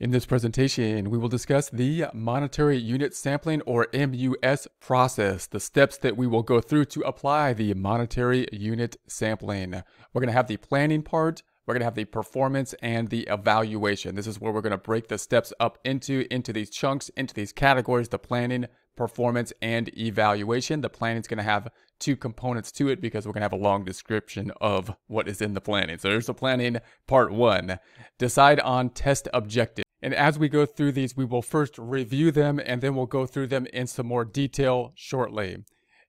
In this presentation, we will discuss the monetary unit sampling or MUS process, the steps that we will go through to apply the monetary unit sampling. We're going to have the planning part, we're going to have the performance and the evaluation. This is where we're going to break the steps up into into these chunks, into these categories, the planning, performance, and evaluation. The planning is going to have two components to it because we're going to have a long description of what is in the planning. So there's the planning part one. Decide on test objective. And as we go through these, we will first review them and then we'll go through them in some more detail shortly.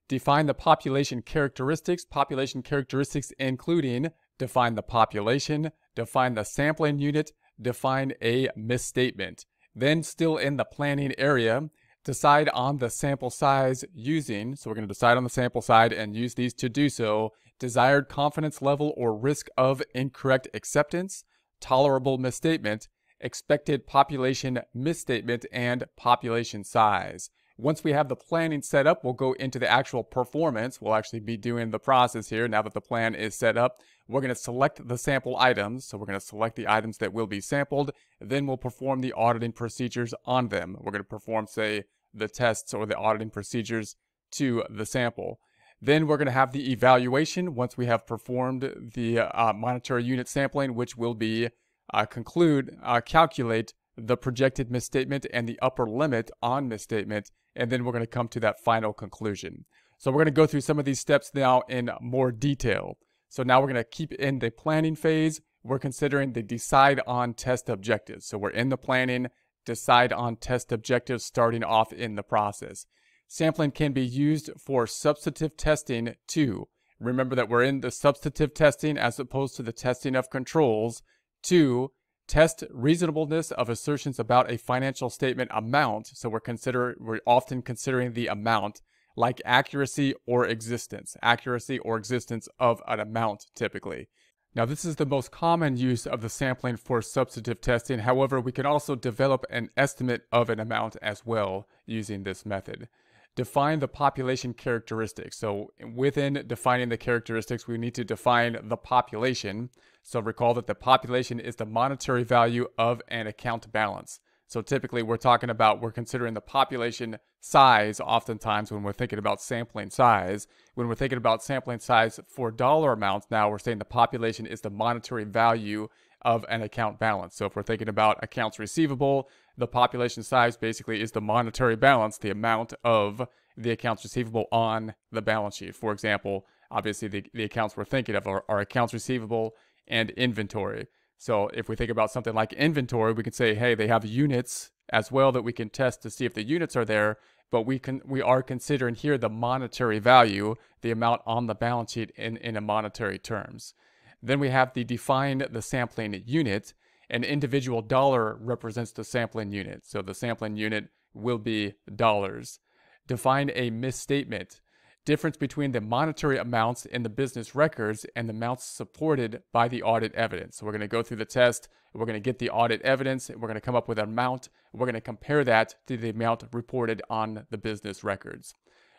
Define the population characteristics, population characteristics including define the population, define the sampling unit, define a misstatement. Then still in the planning area, decide on the sample size using, so we're going to decide on the sample size and use these to do so, desired confidence level or risk of incorrect acceptance, tolerable misstatement, expected population misstatement, and population size. Once we have the planning set up, we'll go into the actual performance. We'll actually be doing the process here now that the plan is set up. We're going to select the sample items. So we're going to select the items that will be sampled. Then we'll perform the auditing procedures on them. We're going to perform, say, the tests or the auditing procedures to the sample. Then we're going to have the evaluation once we have performed the uh, monetary unit sampling, which will be uh, conclude, uh, calculate the projected misstatement and the upper limit on misstatement, and then we're going to come to that final conclusion. So we're going to go through some of these steps now in more detail. So now we're going to keep in the planning phase. We're considering the decide on test objectives. So we're in the planning, decide on test objectives starting off in the process. Sampling can be used for substantive testing too. Remember that we're in the substantive testing as opposed to the testing of controls. Two, test reasonableness of assertions about a financial statement amount. So we're consider we're often considering the amount like accuracy or existence, accuracy or existence of an amount typically. Now, this is the most common use of the sampling for substantive testing. However, we can also develop an estimate of an amount as well using this method define the population characteristics. So within defining the characteristics, we need to define the population. So recall that the population is the monetary value of an account balance. So typically we're talking about, we're considering the population size oftentimes when we're thinking about sampling size. When we're thinking about sampling size for dollar amounts now, we're saying the population is the monetary value of an account balance. So if we're thinking about accounts receivable, the population size basically is the monetary balance, the amount of the accounts receivable on the balance sheet. For example, obviously the, the accounts we're thinking of are, are accounts receivable and inventory. So if we think about something like inventory, we can say, hey, they have units as well that we can test to see if the units are there, but we can we are considering here the monetary value, the amount on the balance sheet in, in a monetary terms. Then we have the define the sampling unit. An individual dollar represents the sampling unit. So the sampling unit will be dollars. Define a misstatement. Difference between the monetary amounts in the business records and the amounts supported by the audit evidence. So we're going to go through the test. We're going to get the audit evidence. We're going to come up with an amount. We're going to compare that to the amount reported on the business records.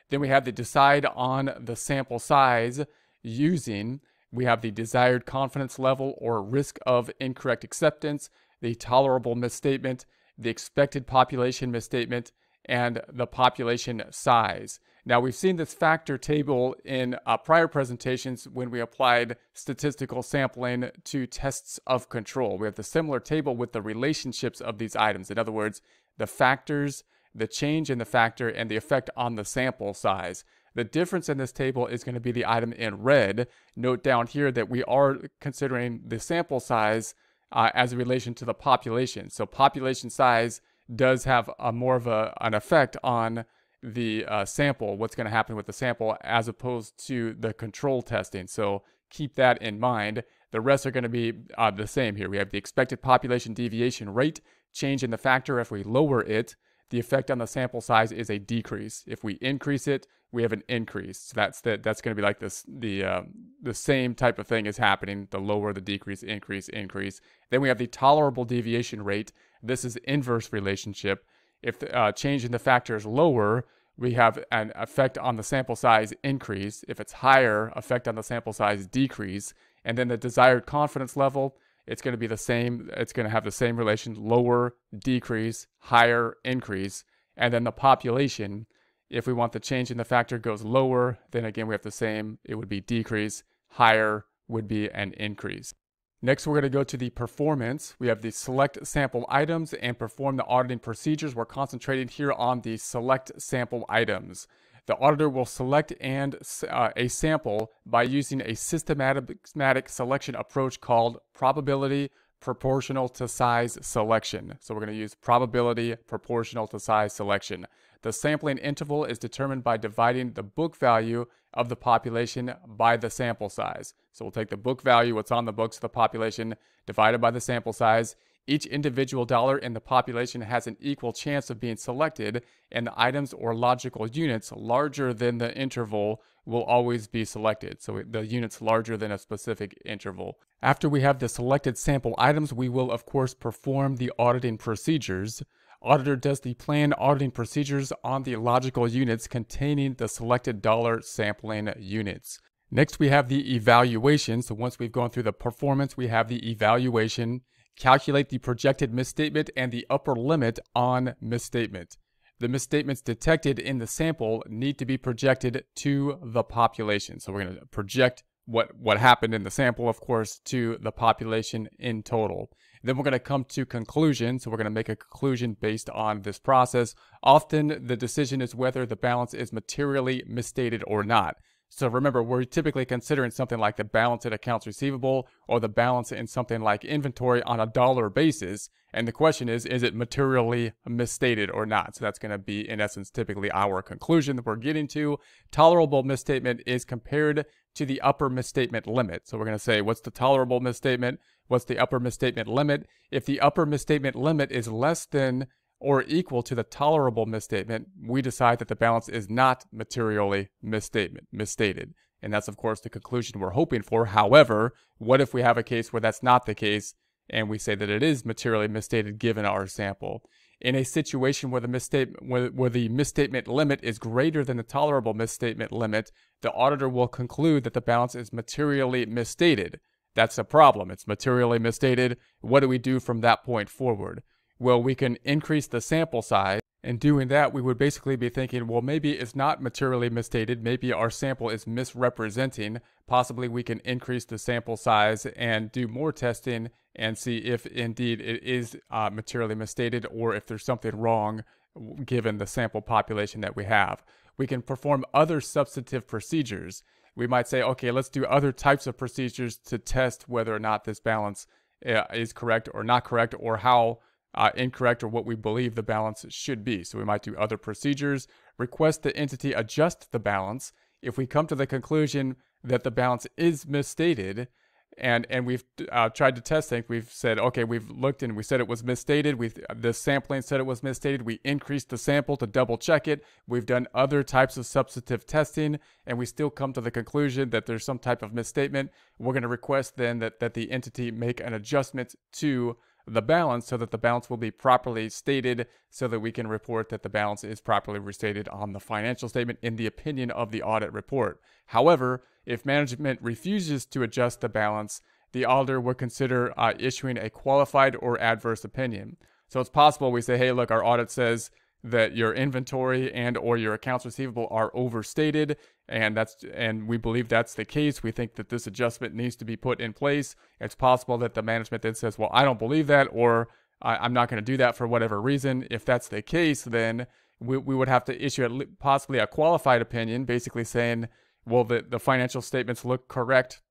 Then we have the decide on the sample size using we have the desired confidence level or risk of incorrect acceptance, the tolerable misstatement, the expected population misstatement, and the population size. Now, we've seen this factor table in uh, prior presentations when we applied statistical sampling to tests of control. We have the similar table with the relationships of these items. In other words, the factors, the change in the factor, and the effect on the sample size. The difference in this table is going to be the item in red. Note down here that we are considering the sample size uh, as a relation to the population. So population size does have a more of a, an effect on the uh, sample, what's going to happen with the sample, as opposed to the control testing. So keep that in mind. The rest are going to be uh, the same here. We have the expected population deviation rate, change in the factor if we lower it. The effect on the sample size is a decrease. If we increase it, we have an increase. So that's the, that's going to be like this the uh, the same type of thing is happening. The lower the decrease, increase, increase. Then we have the tolerable deviation rate. This is inverse relationship. If the uh, change in the factor is lower, we have an effect on the sample size increase. If it's higher, effect on the sample size decrease. And then the desired confidence level, it's going to be the same. It's going to have the same relation. Lower decrease, higher, increase. And then the population, if we want the change in the factor goes lower, then again, we have the same. It would be decrease, higher would be an increase. Next, we're going to go to the performance. We have the select sample items and perform the auditing procedures. We're concentrating here on the select sample items. The auditor will select and uh, a sample by using a systematic selection approach called probability proportional to size selection. So we're going to use probability proportional to size selection. The sampling interval is determined by dividing the book value of the population by the sample size. So we'll take the book value, what's on the books of the population, divided by the sample size. Each individual dollar in the population has an equal chance of being selected, and the items or logical units larger than the interval will always be selected. So the units larger than a specific interval. After we have the selected sample items, we will of course perform the auditing procedures. Auditor does the planned auditing procedures on the logical units containing the selected dollar sampling units. Next, we have the evaluation. So once we've gone through the performance, we have the evaluation. Calculate the projected misstatement and the upper limit on misstatement. The misstatements detected in the sample need to be projected to the population. So we're going to project what, what happened in the sample, of course, to the population in total. Then we're going to come to conclusion. So we're going to make a conclusion based on this process. Often the decision is whether the balance is materially misstated or not. So remember, we're typically considering something like the balance in accounts receivable or the balance in something like inventory on a dollar basis. And the question is, is it materially misstated or not? So that's going to be, in essence, typically our conclusion that we're getting to. Tolerable misstatement is compared to the upper misstatement limit. So we're going to say, what's the tolerable misstatement? What's the upper misstatement limit? If the upper misstatement limit is less than or equal to the tolerable misstatement, we decide that the balance is not materially misstatement, misstated. And that's, of course, the conclusion we're hoping for. However, what if we have a case where that's not the case and we say that it is materially misstated given our sample? In a situation where the misstatement where, where the misstatement limit is greater than the tolerable misstatement limit, the auditor will conclude that the balance is materially misstated. That's a problem. It's materially misstated. What do we do from that point forward? well, we can increase the sample size. And doing that, we would basically be thinking, well, maybe it's not materially misstated. Maybe our sample is misrepresenting. Possibly we can increase the sample size and do more testing and see if indeed it is uh, materially misstated or if there's something wrong given the sample population that we have. We can perform other substantive procedures. We might say, okay, let's do other types of procedures to test whether or not this balance uh, is correct or not correct or how uh, incorrect or what we believe the balance should be. So we might do other procedures, request the entity adjust the balance. If we come to the conclusion that the balance is misstated, and and we've uh, tried to test things. We've said, okay, we've looked and we said it was misstated. We the sampling said it was misstated. We increased the sample to double check it. We've done other types of substantive testing, and we still come to the conclusion that there's some type of misstatement. We're going to request then that that the entity make an adjustment to the balance so that the balance will be properly stated so that we can report that the balance is properly restated on the financial statement in the opinion of the audit report. However, if management refuses to adjust the balance, the auditor would consider uh, issuing a qualified or adverse opinion. So it's possible we say, hey, look, our audit says that your inventory and or your accounts receivable are overstated and that's and we believe that's the case. We think that this adjustment needs to be put in place. It's possible that the management then says well i don't believe that or i'm not going to do that for whatever reason. If that's the case then we, we would have to issue a, possibly a qualified opinion basically saying well the, the financial statements look correct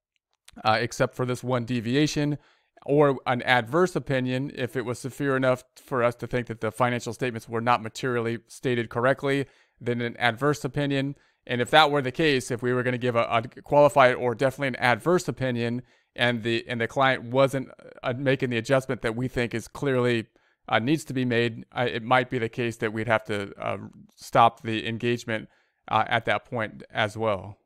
uh, except for this one deviation or an adverse opinion if it was severe enough for us to think that the financial statements were not materially stated correctly, then an adverse opinion. And if that were the case, if we were going to give a, a, qualified or definitely an adverse opinion, and the and the client wasn't uh, making the adjustment that we think is clearly uh, needs to be made, it might be the case that we'd have to uh, stop the engagement uh, at that point as well.